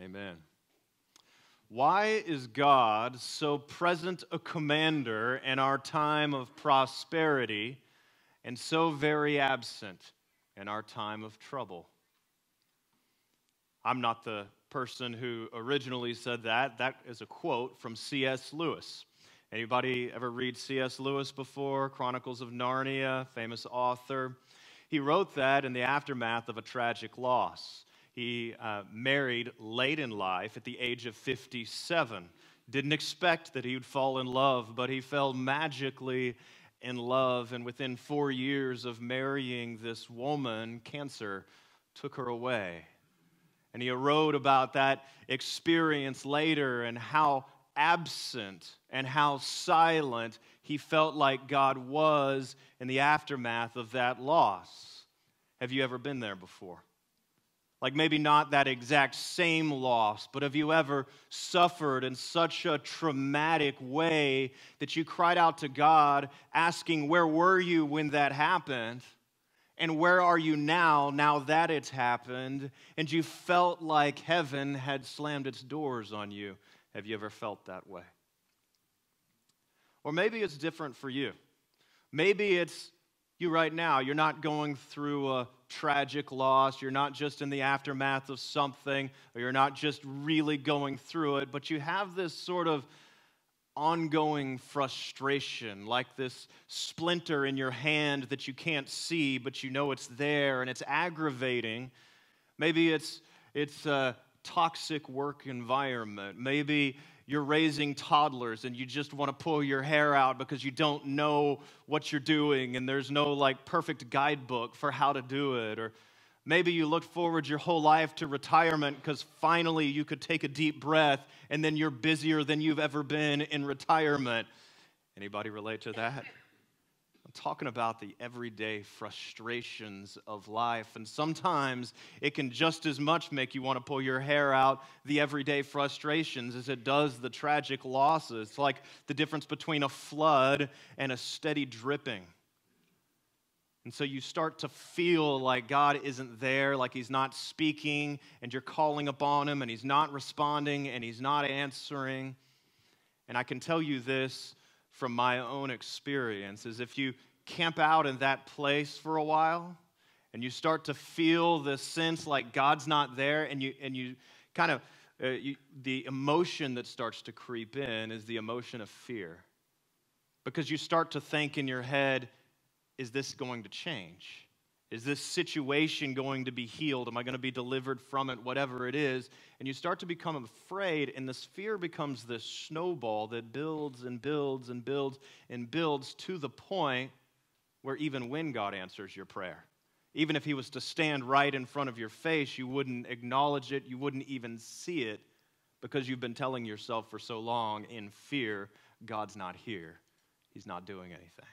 Amen. Why is God so present a commander in our time of prosperity and so very absent in our time of trouble? I'm not the person who originally said that. That is a quote from C.S. Lewis. Anybody ever read C.S. Lewis before? Chronicles of Narnia, famous author. He wrote that in the aftermath of a tragic loss. He uh, married late in life at the age of 57. Didn't expect that he would fall in love, but he fell magically in love. And within four years of marrying this woman, cancer took her away. And he wrote about that experience later and how absent and how silent he felt like God was in the aftermath of that loss. Have you ever been there before? Like maybe not that exact same loss, but have you ever suffered in such a traumatic way that you cried out to God asking, Where were you when that happened? And where are you now, now that it's happened? And you felt like heaven had slammed its doors on you. Have you ever felt that way? Or maybe it's different for you. Maybe it's you right now. You're not going through a tragic loss. You're not just in the aftermath of something, or you're not just really going through it, but you have this sort of ongoing frustration, like this splinter in your hand that you can't see, but you know it's there and it's aggravating. Maybe it's, it's a toxic work environment. Maybe you're raising toddlers and you just want to pull your hair out because you don't know what you're doing and there's no like perfect guidebook for how to do it. Or maybe you looked forward your whole life to retirement because finally you could take a deep breath and then you're busier than you've ever been in retirement. Anybody relate to that talking about the everyday frustrations of life. And sometimes it can just as much make you want to pull your hair out, the everyday frustrations, as it does the tragic losses. It's like the difference between a flood and a steady dripping. And so you start to feel like God isn't there, like He's not speaking, and you're calling upon Him, and He's not responding, and He's not answering. And I can tell you this from my own experience is if you camp out in that place for a while and you start to feel this sense like God's not there and you and you kind of uh, you, the emotion that starts to creep in is the emotion of fear. Because you start to think in your head is this going to change is this situation going to be healed? Am I going to be delivered from it? Whatever it is. And you start to become afraid, and this fear becomes this snowball that builds and builds and builds and builds to the point where even when God answers your prayer, even if He was to stand right in front of your face, you wouldn't acknowledge it, you wouldn't even see it because you've been telling yourself for so long in fear, God's not here, He's not doing anything.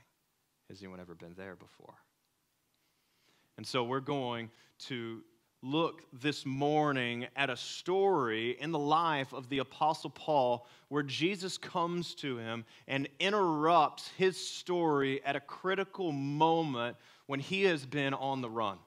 Has anyone ever been there before? And so we're going to look this morning at a story in the life of the Apostle Paul where Jesus comes to him and interrupts his story at a critical moment when he has been on the run.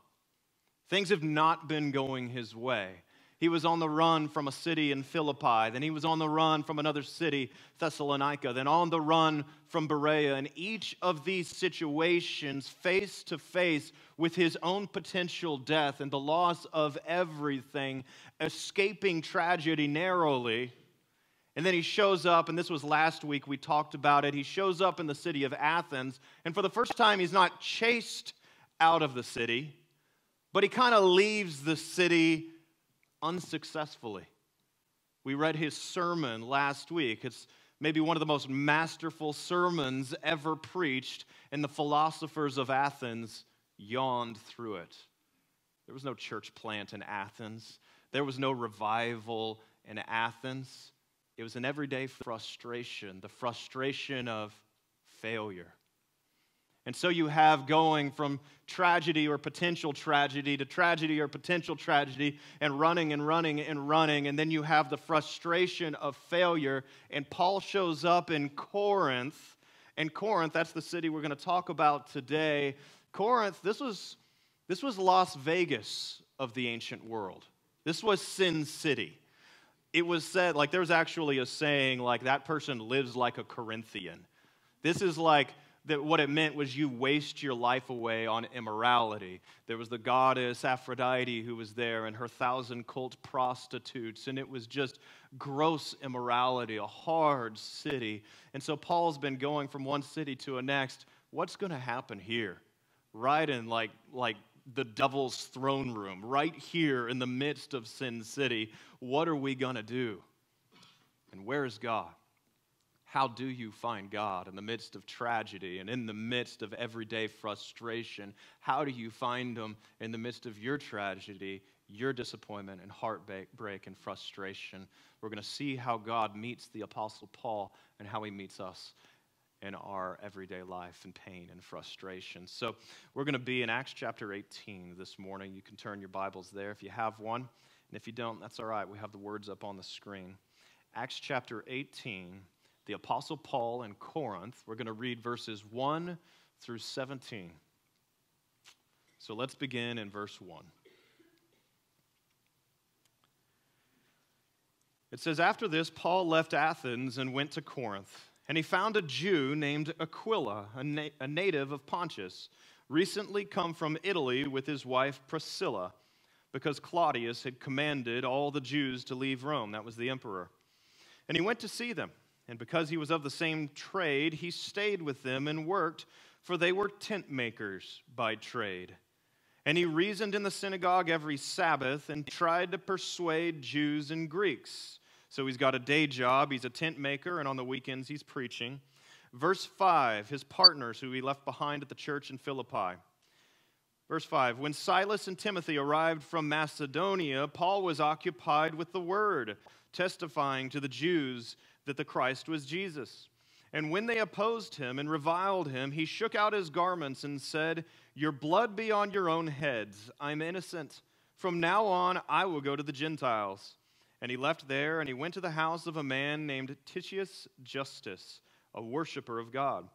Things have not been going his way. He was on the run from a city in Philippi. Then he was on the run from another city, Thessalonica. Then on the run from Berea. And each of these situations, face to face with his own potential death and the loss of everything, escaping tragedy narrowly. And then he shows up, and this was last week, we talked about it. He shows up in the city of Athens. And for the first time, he's not chased out of the city, but he kind of leaves the city unsuccessfully. We read his sermon last week. It's maybe one of the most masterful sermons ever preached, and the philosophers of Athens yawned through it. There was no church plant in Athens, there was no revival in Athens. It was an everyday frustration, the frustration of failure. And so you have going from tragedy or potential tragedy to tragedy or potential tragedy and running and running and running. And then you have the frustration of failure. And Paul shows up in Corinth. And Corinth, that's the city we're going to talk about today. Corinth, this was, this was Las Vegas of the ancient world. This was Sin City. it was said, like, there's actually a saying, like, that person lives like a Corinthian. This is like, that what it meant was you waste your life away on immorality. There was the goddess Aphrodite who was there and her thousand cult prostitutes, and it was just gross immorality, a hard city. And so Paul's been going from one city to a next. What's going to happen here? Right in like, like the devil's throne room, right here in the midst of Sin City. What are we going to do? And where is God? How do you find God in the midst of tragedy and in the midst of everyday frustration? How do you find Him in the midst of your tragedy, your disappointment, and heartbreak and frustration? We're going to see how God meets the Apostle Paul and how He meets us in our everyday life and pain and frustration. So, we're going to be in Acts chapter 18 this morning. You can turn your Bibles there if you have one. And if you don't, that's all right. We have the words up on the screen. Acts chapter 18 the Apostle Paul in Corinth. We're going to read verses 1 through 17. So let's begin in verse 1. It says, After this, Paul left Athens and went to Corinth, and he found a Jew named Aquila, a, na- a native of Pontus, recently come from Italy with his wife Priscilla, because Claudius had commanded all the Jews to leave Rome. That was the emperor. And he went to see them. And because he was of the same trade, he stayed with them and worked, for they were tent makers by trade. And he reasoned in the synagogue every Sabbath and tried to persuade Jews and Greeks. So he's got a day job, he's a tent maker, and on the weekends he's preaching. Verse 5, his partners who he left behind at the church in Philippi. Verse 5 When Silas and Timothy arrived from Macedonia, Paul was occupied with the word, testifying to the Jews that the Christ was Jesus. And when they opposed him and reviled him, he shook out his garments and said, Your blood be on your own heads. I'm innocent. From now on, I will go to the Gentiles. And he left there and he went to the house of a man named Titius Justus, a worshiper of God.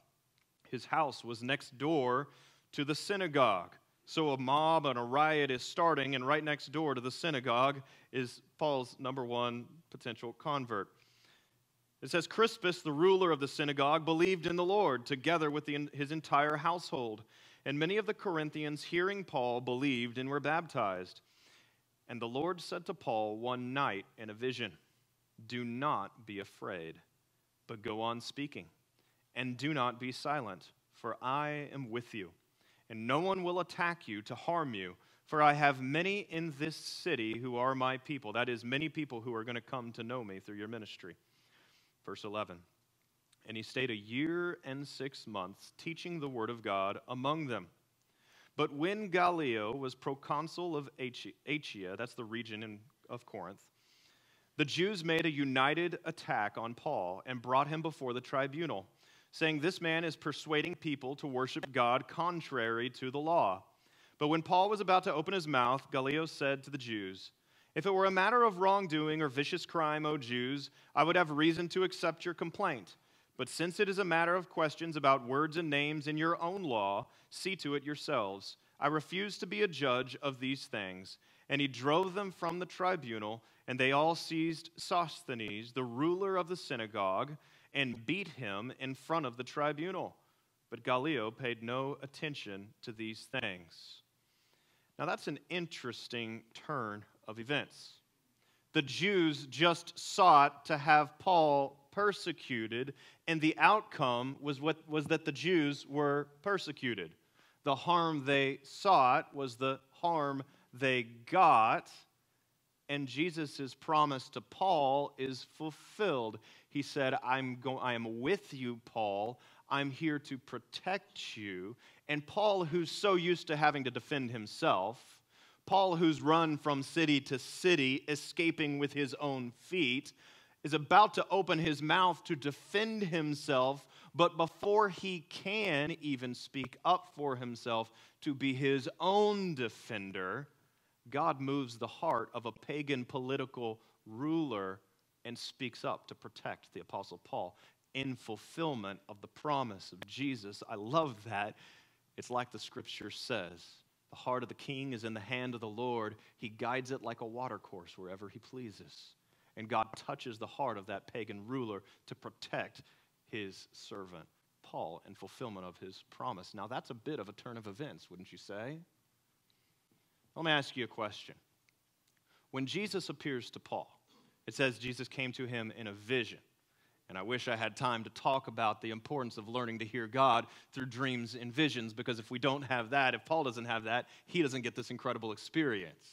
His house was next door to the synagogue. So a mob and a riot is starting, and right next door to the synagogue is Paul's number one potential convert. It says Crispus, the ruler of the synagogue, believed in the Lord together with the, his entire household. And many of the Corinthians, hearing Paul, believed and were baptized. And the Lord said to Paul one night in a vision Do not be afraid, but go on speaking. And do not be silent, for I am with you. And no one will attack you to harm you, for I have many in this city who are my people. That is, many people who are going to come to know me through your ministry. Verse 11. And he stayed a year and six months teaching the word of God among them. But when Gallio was proconsul of Achaia, that's the region in, of Corinth, the Jews made a united attack on Paul and brought him before the tribunal, saying, This man is persuading people to worship God contrary to the law. But when Paul was about to open his mouth, Gallio said to the Jews, if it were a matter of wrongdoing or vicious crime, O Jews, I would have reason to accept your complaint. But since it is a matter of questions about words and names in your own law, see to it yourselves. I refuse to be a judge of these things. And he drove them from the tribunal, and they all seized Sosthenes, the ruler of the synagogue, and beat him in front of the tribunal. But Gallio paid no attention to these things. Now, that's an interesting turn of events. The Jews just sought to have Paul persecuted, and the outcome was, what, was that the Jews were persecuted. The harm they sought was the harm they got, and Jesus' promise to Paul is fulfilled. He said, I'm go- I am with you, Paul. I'm here to protect you. And Paul, who's so used to having to defend himself, Paul, who's run from city to city, escaping with his own feet, is about to open his mouth to defend himself, but before he can even speak up for himself to be his own defender, God moves the heart of a pagan political ruler and speaks up to protect the Apostle Paul in fulfillment of the promise of Jesus. I love that. It's like the scripture says the heart of the king is in the hand of the Lord. He guides it like a watercourse wherever he pleases. and God touches the heart of that pagan ruler to protect his servant Paul in fulfillment of his promise. Now, that's a bit of a turn of events, wouldn't you say? Let me ask you a question. When Jesus appears to Paul, it says Jesus came to him in a vision. And I wish I had time to talk about the importance of learning to hear God through dreams and visions, because if we don't have that, if Paul doesn't have that, he doesn't get this incredible experience.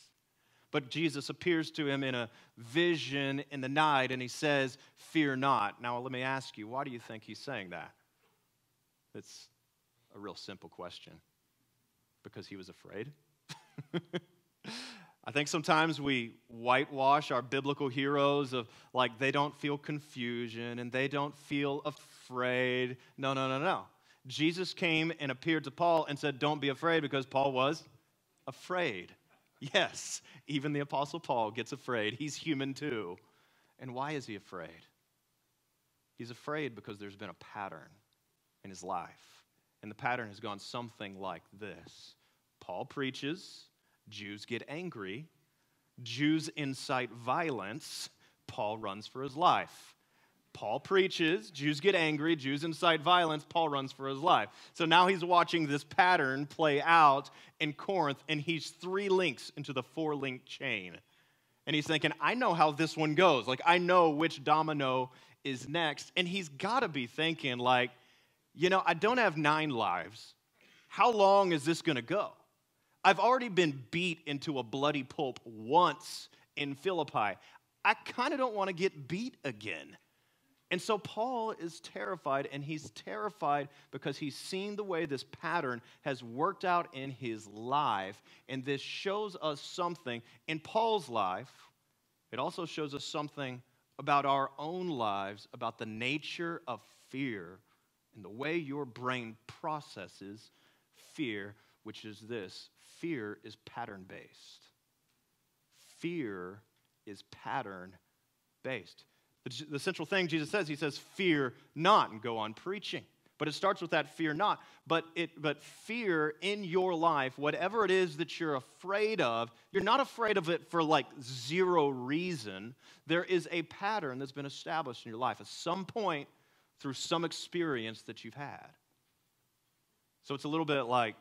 But Jesus appears to him in a vision in the night, and he says, Fear not. Now, let me ask you, why do you think he's saying that? It's a real simple question. Because he was afraid? I think sometimes we whitewash our biblical heroes of like they don't feel confusion and they don't feel afraid. No, no, no, no. Jesus came and appeared to Paul and said, Don't be afraid because Paul was afraid. Yes, even the Apostle Paul gets afraid. He's human too. And why is he afraid? He's afraid because there's been a pattern in his life. And the pattern has gone something like this Paul preaches, Jews get angry. Jews incite violence. Paul runs for his life. Paul preaches, Jews get angry, Jews incite violence, Paul runs for his life. So now he's watching this pattern play out in Corinth, and he's three links into the four link chain. And he's thinking, I know how this one goes. Like, I know which domino is next. And he's got to be thinking, like, you know, I don't have nine lives. How long is this going to go? I've already been beat into a bloody pulp once in Philippi. I kind of don't want to get beat again. And so Paul is terrified, and he's terrified because he's seen the way this pattern has worked out in his life. And this shows us something in Paul's life. It also shows us something about our own lives, about the nature of fear and the way your brain processes fear, which is this fear is pattern based. Fear is pattern based. The, the, central thing Jesus says, he says, fear not, and go on preaching. But it starts with that fear not. But, it, but fear in your life, whatever it is that you're afraid of, you're not afraid of it for like zero reason. There is a pattern that's been established in your life. At some point, through some experience that you've had. So it's a little bit like,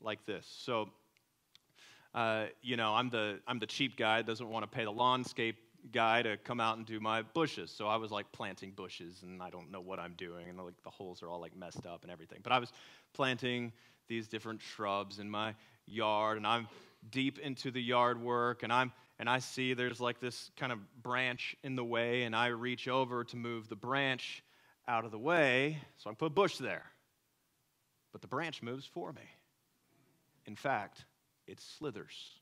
like this. So, uh, you know, I'm the, I'm the cheap guy, doesn't want to pay the lawnscape guy to come out and do my bushes. So I was like planting bushes and I don't know what I'm doing and like the holes are all like messed up and everything. But I was planting these different shrubs in my yard and I'm deep into the yard work and I'm and I see there's like this kind of branch in the way and I reach over to move the branch out of the way so I can put a bush there. But the branch moves for me. In fact, it slithers.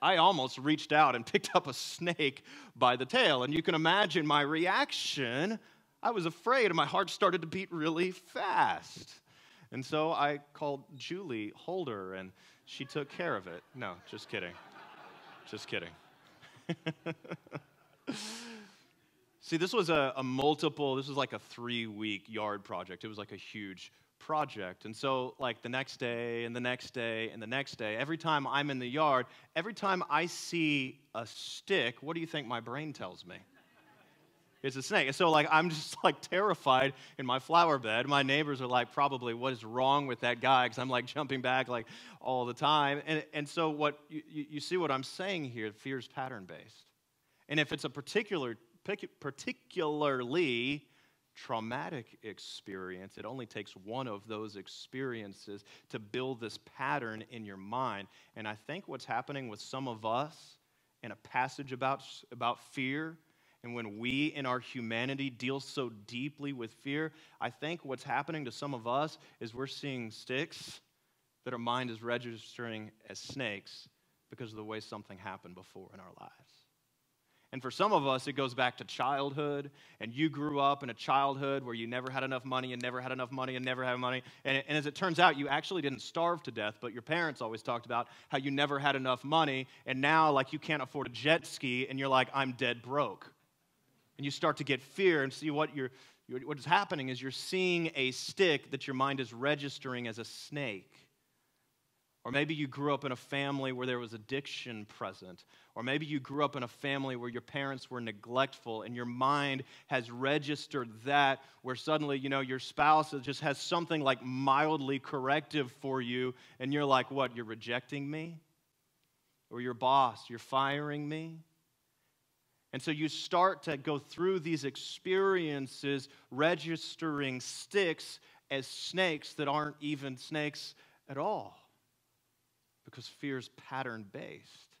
I almost reached out and picked up a snake by the tail, and you can imagine my reaction. I was afraid, and my heart started to beat really fast. And so I called Julie Holder, and she took care of it. No, just kidding. just kidding. See, this was a, a, multiple, this was like a three week yard project. It was like a huge project. And so, like the next day, and the next day, and the next day, every time I'm in the yard, every time I see a stick, what do you think my brain tells me? It's a snake. So, like, I'm just like terrified in my flower bed. My neighbors are like, probably, what is wrong with that guy? Because I'm like jumping back like all the time. And, and so, what you, you see what I'm saying here, fear is pattern based. And if it's a particular particularly traumatic experience, it only takes one of those experiences to build this pattern in your mind. And I think what's happening with some of us in a passage about, about fear, and when we in our humanity deal so deeply with fear, I think what's happening to some of us is we're seeing sticks that our mind is registering as snakes because of the way something happened before in our lives. And for some of us, it goes back to childhood, and you grew up in a childhood where you never had enough money and never had enough money and never had money. And, and, as it turns out, you actually didn't starve to death, but your parents always talked about how you never had enough money, and now, like, you can't afford a jet ski, and you're like, I'm dead broke. And you start to get fear and see what you're, what is happening is you're seeing a stick that your mind is registering as a snake. Or maybe you grew up in a family where there was addiction present. Or maybe you grew up in a family where your parents were neglectful and your mind has registered that, where suddenly, you know, your spouse just has something like mildly corrective for you, and you're like, what, you're rejecting me? Or your boss, you're firing me? And so you start to go through these experiences registering sticks as snakes that aren't even snakes at all because fear is pattern based.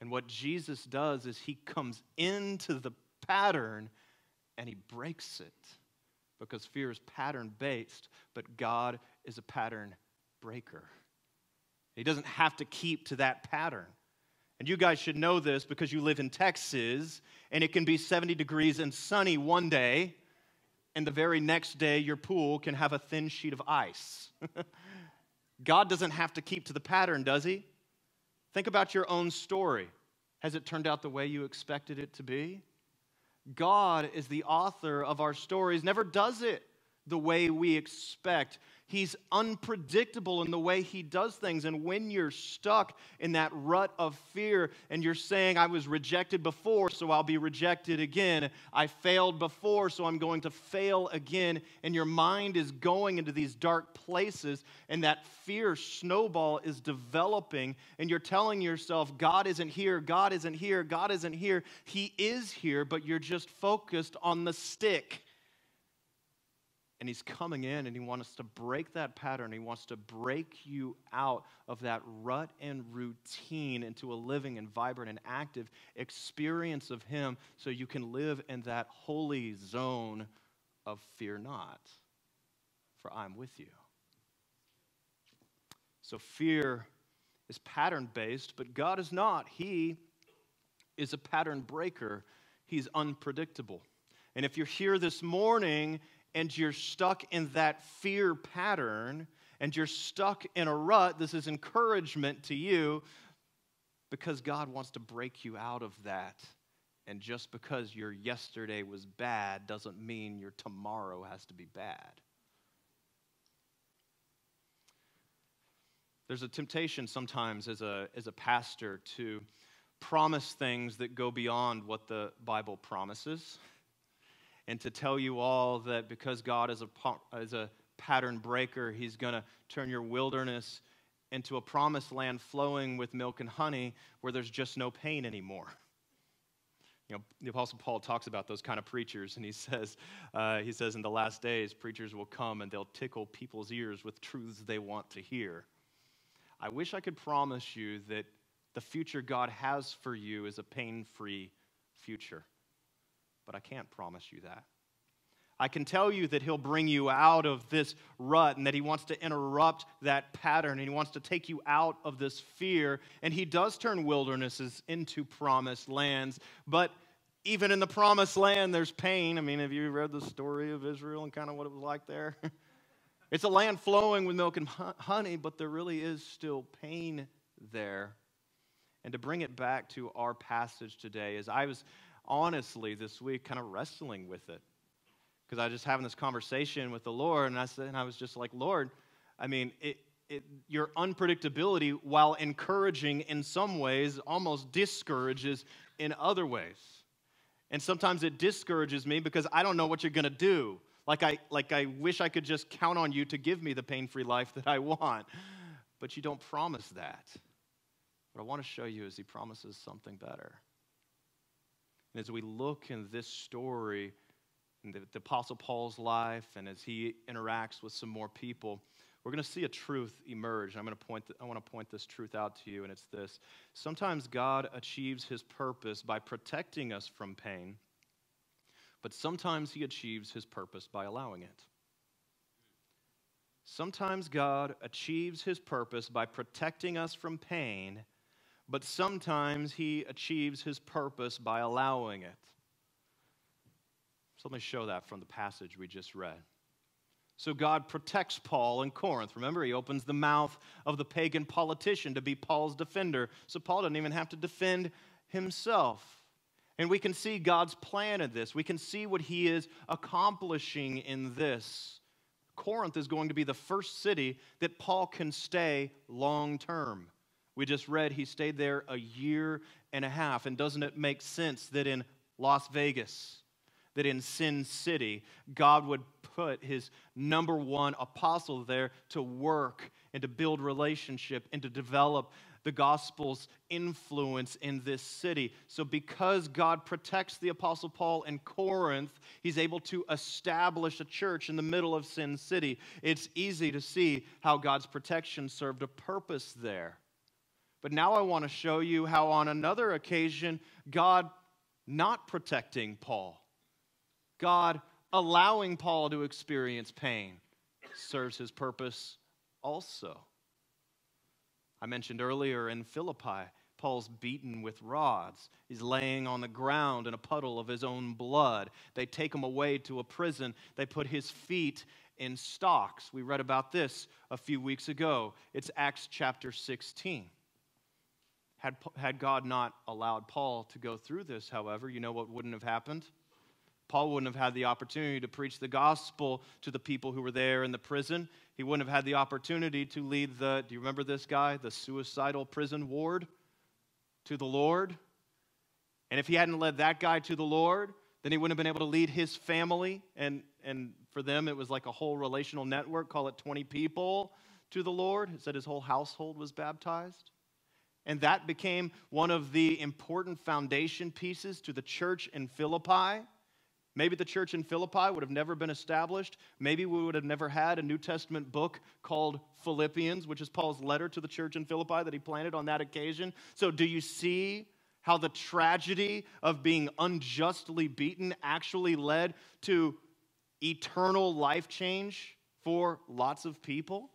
And what Jesus does is he comes into the pattern and he breaks it because fear is pattern based, but God is a pattern breaker. He doesn't have to keep to that pattern. And you guys should know this because you live in Texas and it can be 70 degrees and sunny one day, and the very next day your pool can have a thin sheet of ice. God doesn't have to keep to the pattern, does He? Think about your own story. Has it turned out the way you expected it to be? God is the author of our stories, never does it the way we expect. He's unpredictable in the way he does things. And when you're stuck in that rut of fear and you're saying, I was rejected before, so I'll be rejected again. I failed before, so I'm going to fail again. And your mind is going into these dark places, and that fear snowball is developing. And you're telling yourself, God isn't here, God isn't here, God isn't here. He is here, but you're just focused on the stick and he's coming in and he wants to break that pattern. He wants to break you out of that rut and routine into a living and vibrant and active experience of him so you can live in that holy zone of fear not, for I'm with you. So fear is pattern based, but God is not. He is a pattern breaker, He's unpredictable. And if you're here this morning and you're stuck in that fear pattern and you're stuck in a rut, this is encouragement to you because God wants to break you out of that. And just because your yesterday was bad doesn't mean your tomorrow has to be bad. There's a temptation sometimes as a, as a pastor to promise things that go beyond what the Bible promises and to tell you all that because God is a, is a pattern breaker, He's going to turn your wilderness into a promised land flowing with milk and honey where there's just no pain anymore. You know, the Apostle Paul talks about those kind of preachers, and he says, uh, he says, in the last days, preachers will come and they'll tickle people's ears with truths they want to hear. I wish I could promise you that the future God has for you is a pain free future but I can't promise you that. I can tell you that He'll bring you out of this rut and that He wants to interrupt that pattern and He wants to take you out of this fear. And He does turn wildernesses into promised lands. But even in the promised land, there's pain. I mean, have you read the story of Israel and kind of what it was like there? it's a land flowing with milk and honey, but there really is still pain there. And to bring it back to our passage today, as I was honestly this week kind of wrestling with it because I was just having this conversation with the Lord, and I said, and I was just like, Lord, I mean, it, it, your unpredictability, while encouraging in some ways, almost discourages in other ways. And sometimes it discourages me because I don't know what you're going to do. Like I, like I wish I could just count on you to give me the pain free life that I want. But you don't promise that. What I want to show you is He promises something better. And as we look in this story, in the, the, Apostle Paul's life, and as he interacts with some more people, we're going to see a truth emerge. I'm going to point. I want to point this truth out to you, and it's this: sometimes God achieves His purpose by protecting us from pain, but sometimes He achieves His purpose by allowing it. Sometimes God achieves His purpose by protecting us from pain, but sometimes he achieves his purpose by allowing it. So let me show that from the passage we just read. So God protects Paul in Corinth. Remember, he opens the mouth of the pagan politician to be Paul's defender. So Paul doesn't even have to defend himself. And we can see God's plan in this. We can see what he is accomplishing in this. Corinth is going to be the first city that Paul can stay long term. We just read he stayed there a year and a half. And doesn't it make sense that in Las Vegas, that in Sin City, God would put his number one apostle there to work and to build relationship and to develop the gospel's influence in this city. So, because God protects the Apostle Paul in Corinth, he's able to establish a church in the middle of Sin City. It's easy to see how God's protection served a purpose there. But now I want to show you how, on another occasion, God not protecting Paul, God allowing Paul to experience pain, serves his purpose also. I mentioned earlier in Philippi, Paul's beaten with rods. He's laying on the ground in a puddle of his own blood. They take him away to a prison. They put his feet in stocks. We read about this a few weeks ago. It's Acts chapter 16. Had, had God not allowed Paul to go through this, however, you know what wouldn't have happened? Paul wouldn't have had the opportunity to preach the gospel to the people who were there in the prison. He wouldn't have had the opportunity to lead the, do you remember this guy, the suicidal prison ward, to the Lord? And if he hadn't led that guy to the Lord, then he wouldn't have been able to lead his family. And, and for them, it was like a whole relational network, call it 20 people, to the Lord. It said his whole household was baptized. And that became one of the important foundation pieces to the church in Philippi. Maybe the church in Philippi would have never been established. Maybe we would have never had a New Testament book called Philippians, which is Paul's letter to the church in Philippi that he planted on that occasion. So, do you see how the tragedy of being unjustly beaten actually led to eternal life change for lots of people?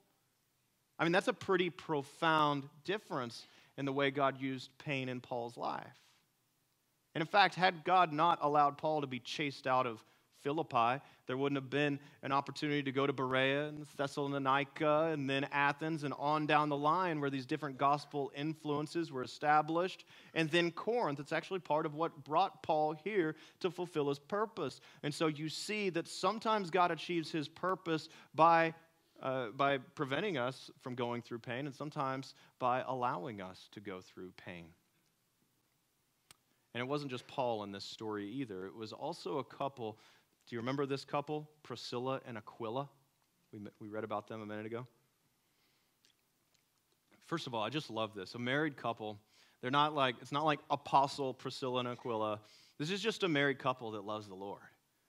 I mean, that's a pretty profound difference in the way God used pain in Paul's life. And in fact, had God not allowed Paul to be chased out of Philippi, there wouldn't have been an opportunity to go to Berea and Thessalonica and then Athens and on down the line where these different gospel influences were established. And then Corinth, it's actually part of what brought Paul here to fulfill his purpose. And so you see that sometimes God achieves his purpose by uh, by preventing us from going through pain, and sometimes by allowing us to go through pain. And it wasn't just Paul in this story either. It was also a couple. Do you remember this couple, Priscilla and Aquila? We, we read about them a minute ago. First of all, I just love this. A married couple, they're not like, it's not like Apostle Priscilla and Aquila. This is just a married couple that loves the Lord.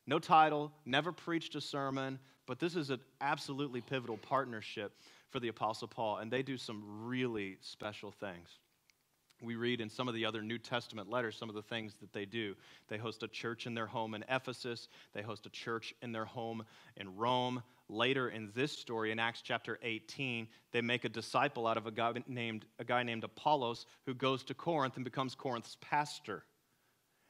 No title, never preached a sermon, but this is an absolutely pivotal partnership for the Apostle Paul, and they do some really special things we read in some of the other New Testament letters some of the things that they do. They host a church in their home in Ephesus, they host a church in their home in Rome. Later in this story, in Acts chapter 18, they make a disciple out of a guy named, a guy named Apollos who goes to Corinth and becomes Corinth's pastor.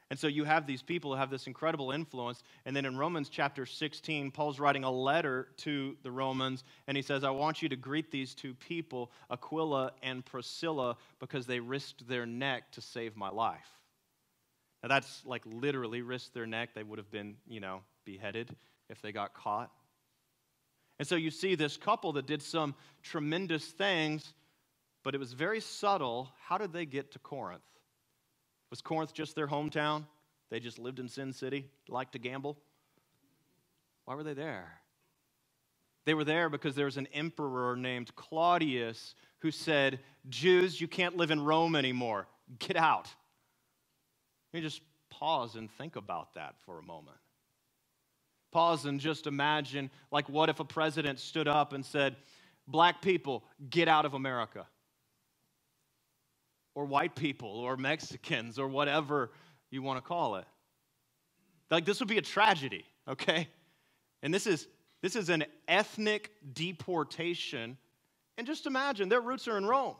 And so you have these people who have this incredible influence. And then in Romans chapter 16, Paul's writing a letter to the Romans, and he says, I want you to greet these two people, Aquila and Priscilla, because they risked their neck to save my life. Now, that's like literally risked their neck. They would have been, you know, beheaded if they got caught. And so you see this couple that did some tremendous things, but it was very subtle. How did they get to Corinth? Was Corinth just their hometown? They just lived in Sin City, liked to gamble? Why were they there? They were there because there was an emperor named Claudius who said, Jews, you can't live in Rome anymore. Get out. Let me just pause and think about that for a moment. Pause and just imagine like, what if a president stood up and said, Black people, get out of America? Or white people or Mexicans or whatever you want to call it. Like this would be a tragedy, okay? And this is this is an ethnic deportation. And just imagine their roots are in Rome.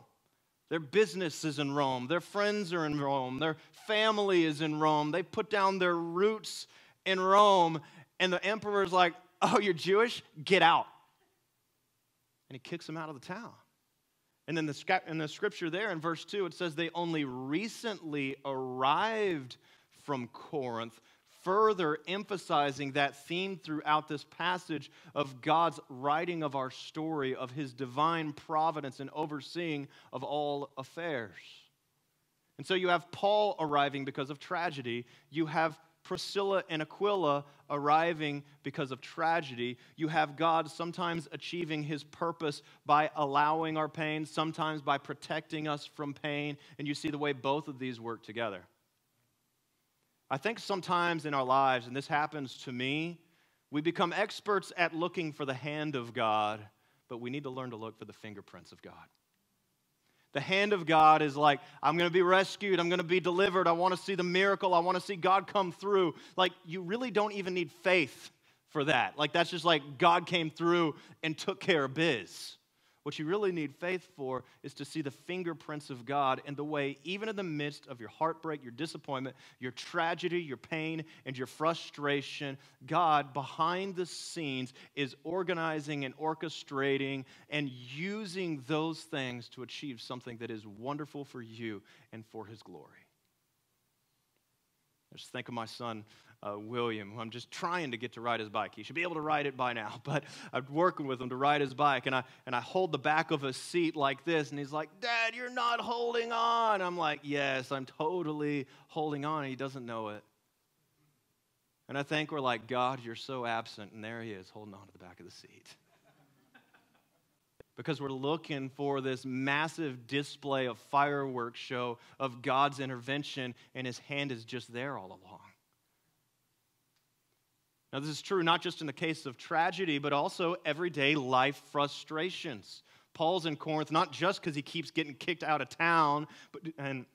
Their business is in Rome. Their friends are in Rome. Their family is in Rome. They put down their roots in Rome. And the emperor's like, Oh, you're Jewish? Get out. And he kicks them out of the town. And then the, in the scripture there in verse 2, it says they only recently arrived from Corinth further emphasizing that theme throughout this passage of God's writing of our story, of his divine providence and overseeing of all affairs. And so you have Paul arriving because of tragedy. You have Priscilla and Aquila arriving because of tragedy. You have God sometimes achieving his purpose by allowing our pain, sometimes by protecting us from pain. And you see the way both of these work together. I think sometimes in our lives, and this happens to me, we become experts at looking for the hand of God, but we need to learn to look for the fingerprints of God. The hand of God is like, I'm going to be rescued. I'm going to be delivered. I want to see the miracle. I want to see God come through. Like, you really don't even need faith for that. Like, that's just like God came through and took care of biz. What you really need faith for is to see the fingerprints of God in the way, even in the midst of your heartbreak, your disappointment, your tragedy, your pain, and your frustration, God behind the scenes is organizing and orchestrating and using those things to achieve something that is wonderful for you and for His glory. I just think of my son uh, William, who I'm just trying to get to ride his bike. He should be able to ride it by now, but I'm working with him to ride his bike, and I, and I hold the back of a seat like this, and he's like, Dad, you're not holding on. I'm like, Yes, I'm totally holding on, he doesn't know it. And I think we're like, God, you're so absent, and there he is holding on to the back of the seat. Because we're looking for this massive display of fireworks show of God's intervention, and his hand is just there all along. Now, this is true not just in the case of tragedy, but also everyday life frustrations. Paul's in Corinth not just because he keeps getting kicked out of town, but, and,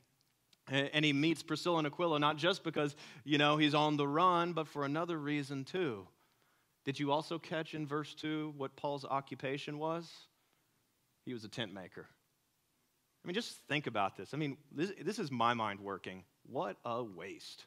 and he meets Priscilla and Aquila not just because, you know, he's on the run, but for another reason too. Did you also catch in verse 2 what Paul's occupation was? He was a tent maker. I mean, just think about this. I mean, this, this is my mind working. What a waste.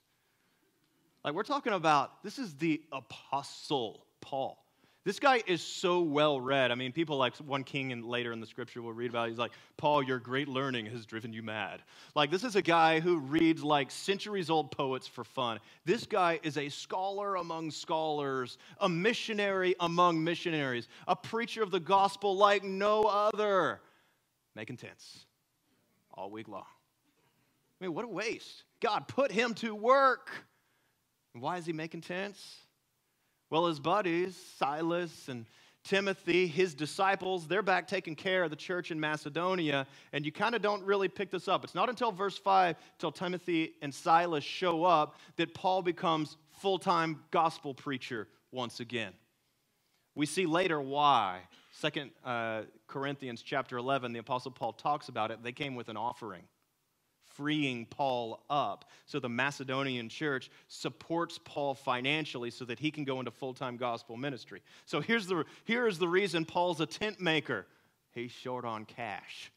Like, we're talking about this is the apostle Paul. This guy is so well read. I mean, people like one king and later in the scripture we'll read about, it, he's like, Paul, your great learning has driven you mad. Like, this is a guy who reads like centuries old poets for fun. This guy is a scholar among scholars, a missionary among missionaries, a preacher of the gospel like no other, making tents all week long. I mean, what a waste. God put him to work. Why is he making tents? Well, his buddies, Silas and Timothy, his disciples, they're back taking care of the church in Macedonia, and you kind of don't really pick this up. It's not until verse 5, till Timothy and Silas show up, that Paul becomes full time gospel preacher once again. We see later why. Second uh, Corinthians chapter 11, the Apostle Paul talks about it. They came with an offering freeing Paul up. So the Macedonian church supports Paul financially so that he can go into full time gospel ministry. So here's the, here is the reason Paul's a tent maker he's short on cash.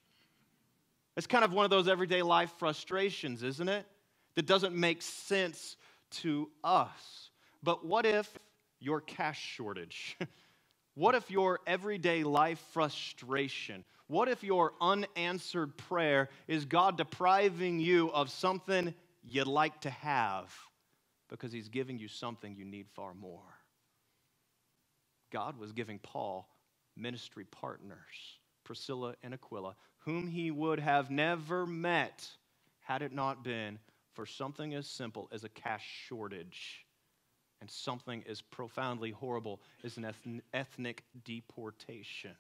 It's kind of one of those everyday life frustrations, isn't it? That doesn't make sense to us. But what if your cash shortage? what if your everyday life frustration? What if your unanswered prayer is God depriving you of something you'd like to have because He's giving you something you need far more? God was giving Paul ministry partners, Priscilla and Aquila, whom he would have never met had it not been for something as simple as a cash shortage and something as profoundly horrible as an ethnic deportation.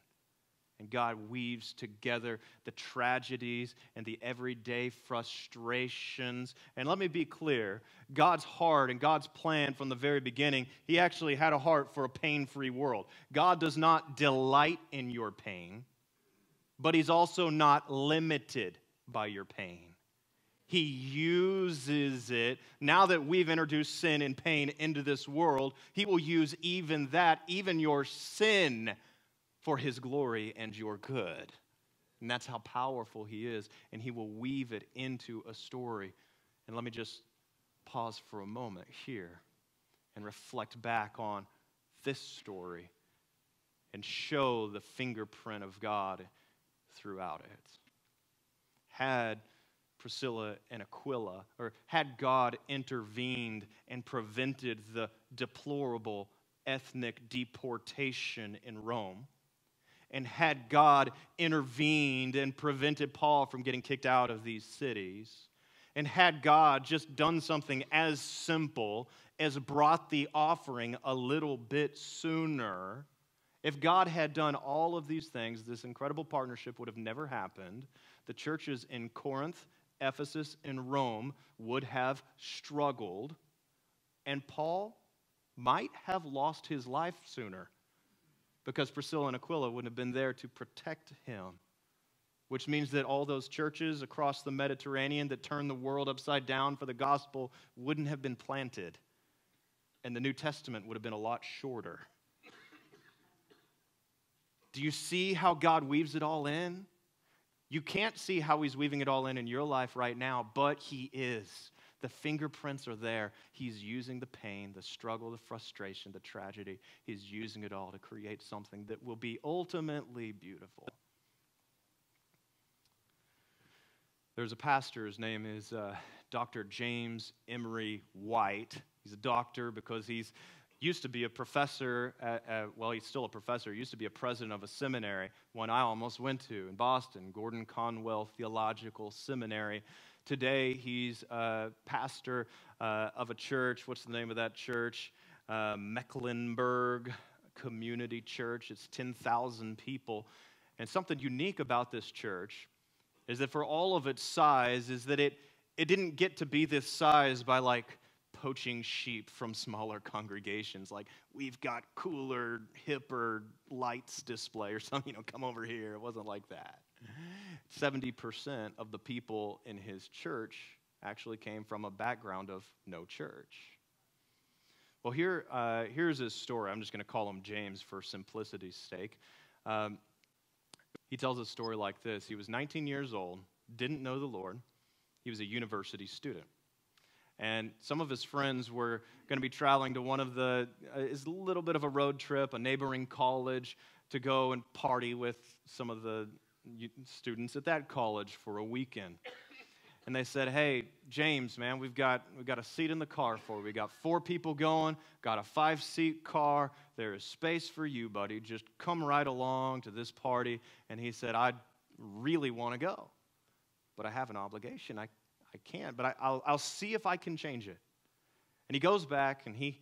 And God weaves together the tragedies and the everyday frustrations. And let me be clear God's heart and God's plan from the very beginning, He actually had a heart for a pain free world. God does not delight in your pain, but He's also not limited by your pain. He uses it. Now that we've introduced sin and pain into this world, He will use even that, even your sin for his glory and your good. And that's how powerful he is. And he will weave it into a story. And let me just pause for a moment here and reflect back on this story and show the fingerprint of God throughout it. Had Priscilla and Aquila, or had God intervened and prevented the deplorable ethnic deportation in Rome, and had God intervened and prevented Paul from getting kicked out of these cities, and had God just done something as simple as brought the offering a little bit sooner, if God had done all of these things, this incredible partnership would have never happened. The churches in Corinth, Ephesus, and Rome would have struggled, and Paul might have lost his life sooner because Priscilla and Aquila wouldn't have been there to protect him. Which means that all those churches across the Mediterranean that turned the world upside down for the gospel wouldn't have been planted. And the New Testament would have been a lot shorter. Do you see how God weaves it all in? You can't see how He's weaving it all in in your life right now, but He is. The fingerprints are there. He's using the pain, the struggle, the frustration, the tragedy. He's using it all to create something that will be ultimately beautiful. There's a pastor, his name is uh, Dr. James Emery White. He's a doctor because he's used to be a professor, at, at, well, he's still a professor, he used to be a president of a seminary, one I almost went to in Boston, Gordon Conwell Theological Seminary. Today, he's a pastor uh, of a church. What's the name of that church? Uh, Mecklenburg Community Church. It's 10,000 people. And something unique about this church is that for all of its size, is that it, it didn't get to be this size by like poaching sheep from smaller congregations. Like, we've got cooler, hipper lights display or something, you know, come over here. It wasn't like that. 70% of the people in his church actually came from a background of no church. Well, here, uh, here's his story. I'm just going to call him James for simplicity's sake. Um, he tells a story like this He was 19 years old, didn't know the Lord, he was a university student. And some of his friends were going to be traveling to one of the, uh, a little bit of a road trip, a neighboring college, to go and party with some of the students at that college for a weekend. And they said, Hey, James, man, we've got, we've got a seat in the car for you. We got four people going, got a five seat car. There is space for you, buddy. Just come right along to this party. And he said, I really want to go, but I have an obligation. I, I can't, but I, will I'll see if I can change it. And he goes back and he,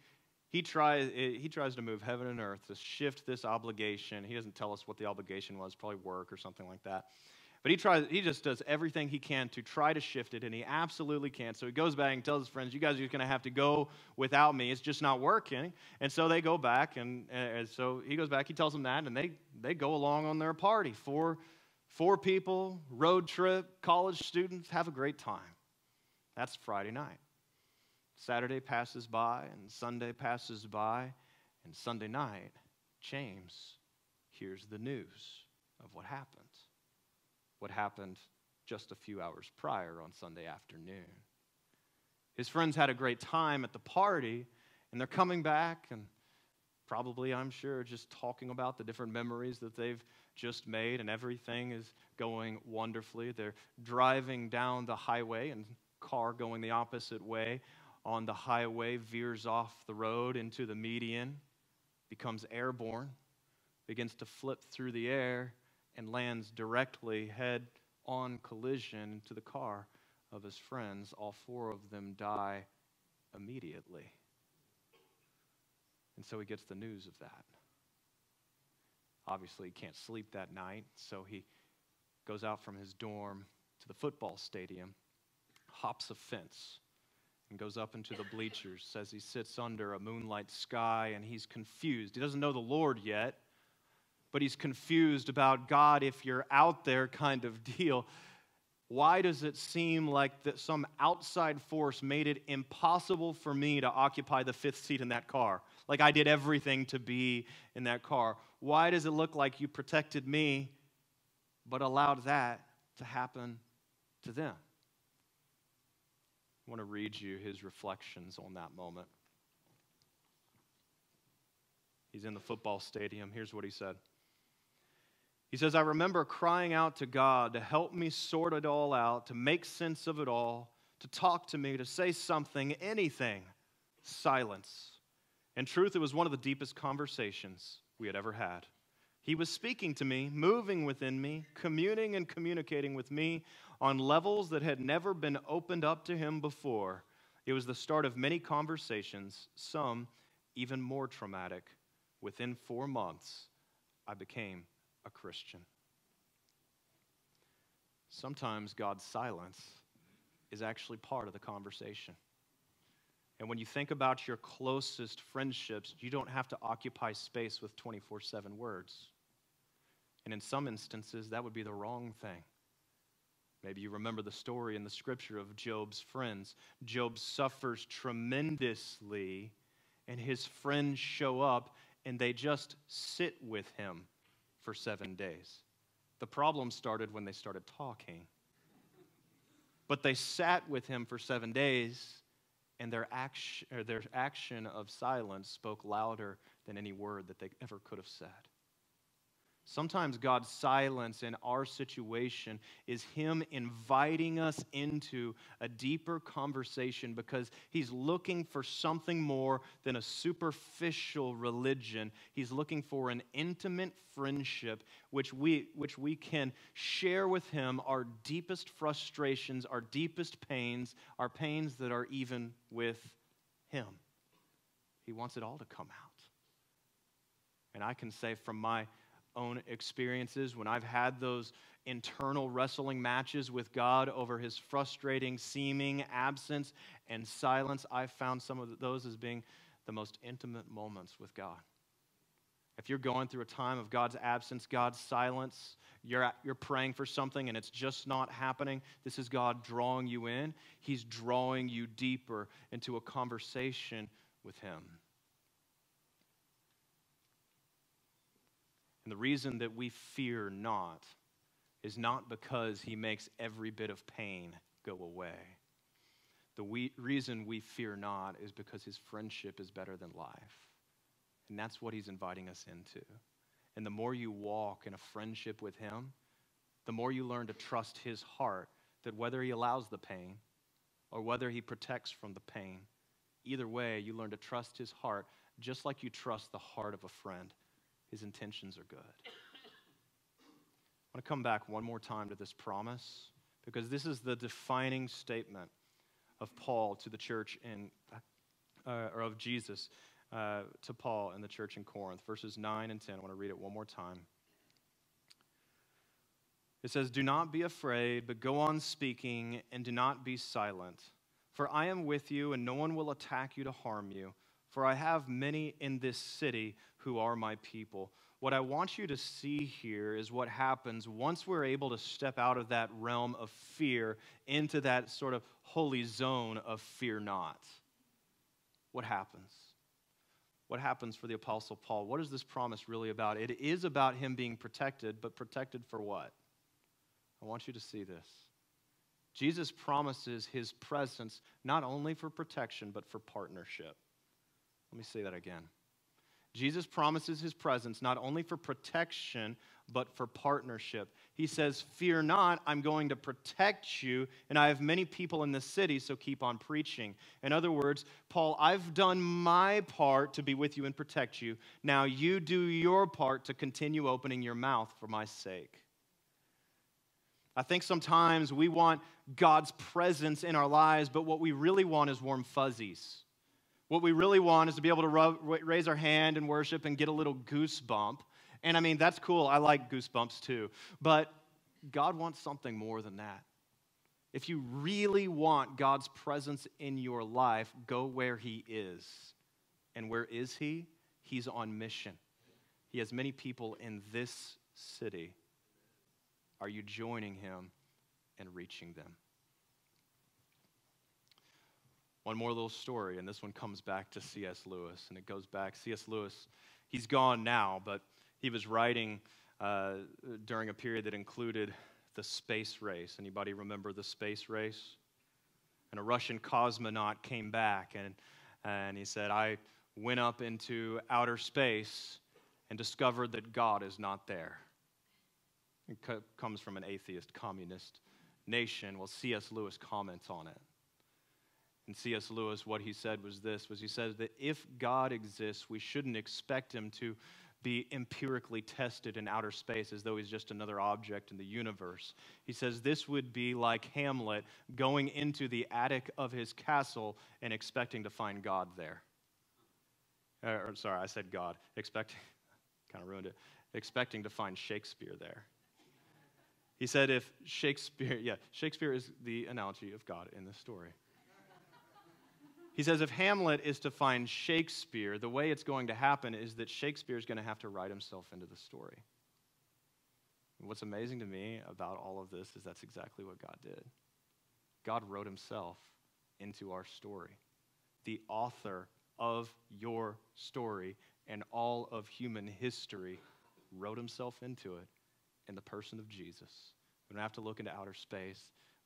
he, tries, eh, he tries to move heaven and earth to shift this obligation. He doesn't tell us what the obligation was, probably work or something like that. But he tries, he just does everything he can to try to shift it, and he absolutely can't. So he goes back and tells his friends, You guys are just going to have to go without me. It's just not working. And so they go back, and, eh, and so he goes back, he tells them that, and they, they go along on their party. Four, four people, road trip, college students, have a great time. That's Friday night. Saturday passes by, and Sunday passes by, and Sunday night, James hears the news of what happened. What happened just a few hours prior on Sunday afternoon. His friends had a great time at the party, and they're coming back, and probably, I'm sure, just talking about the different memories that they've just made, and everything is going wonderfully. They're driving down the highway, and car going the opposite way on the highway veers off the road into the median, becomes airborne, begins to flip through the air, and lands directly head on collision to the car of his friends. All four of them die immediately. And so he gets the news of that. Obviously, he can't sleep that night, so he goes out from his dorm to the football stadium hops a fence and goes up into the bleachers, says he sits under a moonlight sky and he's confused. He doesn't know the Lord yet, but he's confused about God, if you're out there kind of deal. Why does it seem like that some outside force made it impossible for me to occupy the fifth seat in that car? Like I did everything to be in that car. Why does it look like you protected me but allowed that to happen to them? I want to read you his reflections on that moment. He's in the football stadium. Here's what he said He says, I remember crying out to God to help me sort it all out, to make sense of it all, to talk to me, to say something, anything. Silence. In truth, it was one of the deepest conversations we had ever had. He was speaking to me, moving within me, communing and communicating with me on levels that had never been opened up to him before. It was the start of many conversations, some even more traumatic. Within four months, I became a Christian. Sometimes God's silence is actually part of the conversation. And when you think about your closest friendships, you don't have to occupy space with 24 7 words. And in some instances, that would be the wrong thing. Maybe you remember the story in the scripture of Job's friends. Job suffers tremendously, and his friends show up and they just sit with him for seven days. The problem started when they started talking. But they sat with him for seven days, and their action, their action of silence spoke louder than any word that they ever could have said. Sometimes God's silence in our situation is Him inviting us into a deeper conversation because He's looking for something more than a superficial religion. He's looking for an intimate friendship which we, which we can share with Him our deepest frustrations, our deepest pains, our pains that are even with Him. He wants it all to come out. And I can say from my own experiences when I've had those internal wrestling matches with God over his frustrating seeming absence and silence. I've found some of those as being the most intimate moments with God. If you're going through a time of God's absence, God's silence, you're, you're praying for something and it's just not happening, this is God drawing you in. He's drawing you deeper into a conversation with Him. And the reason that we fear not is not because he makes every bit of pain go away. The we, reason we fear not is because his friendship is better than life. And that's what he's inviting us into. And the more you walk in a friendship with him, the more you learn to trust his heart that whether he allows the pain or whether he protects from the pain, either way, you learn to trust his heart just like you trust the heart of a friend his intentions are good. I want to come back one more time to this promise because this is the defining statement of Paul to the church in, uh, or of Jesus uh, to Paul and the church in Corinth, verses 9 and 10. I want to read it one more time. It says, Do not be afraid, but go on speaking, and do not be silent. For I am with you, and no one will attack you to harm you. For I have many in this city who are my people. What I want you to see here is what happens once we're able to step out of that realm of fear into that sort of holy zone of fear not. What happens? What happens for the Apostle Paul? What is this promise really about? It is about him being protected, but protected for what? I want you to see this. Jesus promises his presence not only for protection, but for partnership. Let me say that again. Jesus promises his presence not only for protection, but for partnership. He says, Fear not, I'm going to protect you, and I have many people in the city, so keep on preaching. In other words, Paul, I've done my part to be with you and protect you. Now you do your part to continue opening your mouth for my sake. I think sometimes we want God's presence in our lives, but what we really want is warm fuzzies. What we really want is to be able to rub, raise our hand and worship and get a little goosebump. And I mean, that's cool. I like goosebumps too. But God wants something more than that. If you really want God's presence in your life, go where He is. And where is He? He's on mission. He has many people in this city. Are you joining Him and reaching them? One more little story, and this one comes back to C.S. Lewis, and it goes back. C.S. Lewis, he's gone now, but he was writing uh, during a period that included the space race. Anybody remember the space race? And a Russian cosmonaut came back, and, and he said, I went up into outer space and discovered that God is not there. It co- comes from an atheist communist nation. Well, C.S. Lewis comments on it. And C.S. Lewis, what he said was this was he said that if God exists, we shouldn't expect him to be empirically tested in outer space as though he's just another object in the universe. He says this would be like Hamlet going into the attic of his castle and expecting to find God there. Er, or, sorry, I said God. Expecting, kind of ruined it. Expecting to find Shakespeare there. He said if Shakespeare, yeah, Shakespeare is the analogy of God in this story. He says if Hamlet is to find Shakespeare, the way it's going to happen is that Shakespeare is going to have to write himself into the story. what's amazing to me about all of this is that's exactly what God did. God wrote himself into our story. The author of your story and all of human history wrote himself into it in the person of Jesus. We don't have to look into outer space,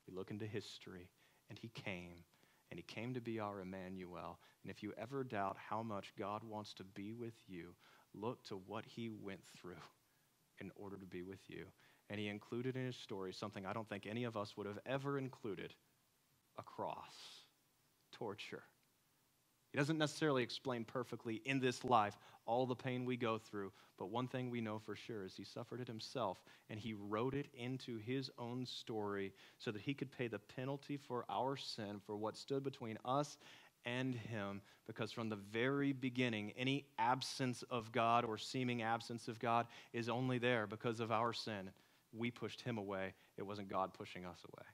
we look into history, and he came and he came to be our Emmanuel. And if you ever doubt how much God wants to be with you, look to what he went through in order to be with you. And he included in his story something I don't think any of us would have ever included a cross, torture. He doesn't necessarily explain perfectly in this life all the pain we go through, but one thing we know for sure is he suffered it himself and he wrote it into his own story so that he could pay the penalty for our sin, for what stood between us and him. Because from the very beginning, any absence of God or seeming absence of God is only there because of our sin. We pushed him away, it wasn't God pushing us away.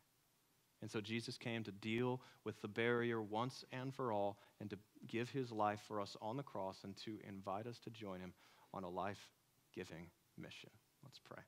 And so Jesus came to deal with the barrier once and for all and to give his life for us on the cross and to invite us to join him on a life giving mission. Let's pray.